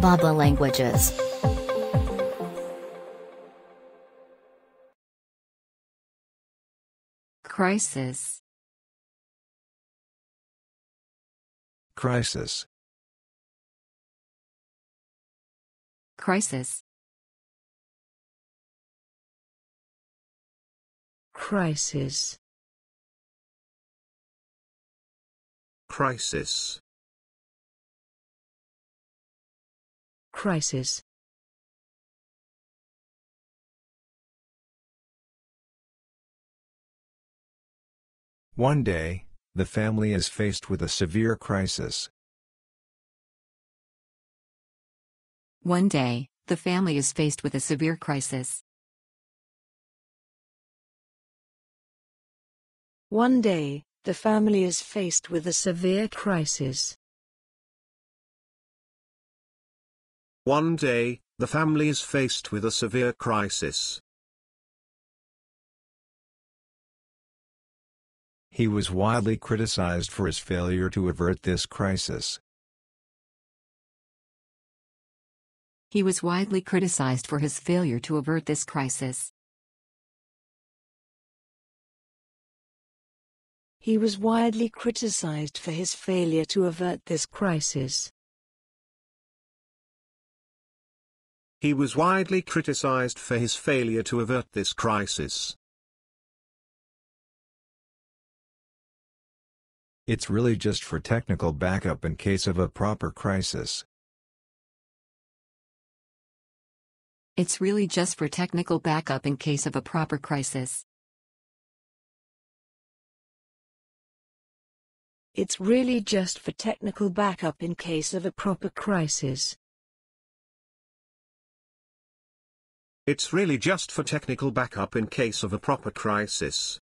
bab.la languages. crisis. Crisis, crisis. Crisis. Crisis, crisis One day, the family is faced with a severe crisis. One day, the family is faced with a severe crisis. One day, the family is faced with a severe crisis. One day, the family is faced with a severe crisis. He was widely criticized for his failure to avert this crisis. He was widely criticized for his failure to avert this crisis. He was widely criticized for his failure to avert this crisis. He was widely criticized for his failure to avert this crisis. It's really just for technical backup in case of a proper crisis. It's really just for technical backup in case of a proper crisis. It's really just for technical backup in case of a proper crisis. It's really just for technical backup in case of a proper crisis.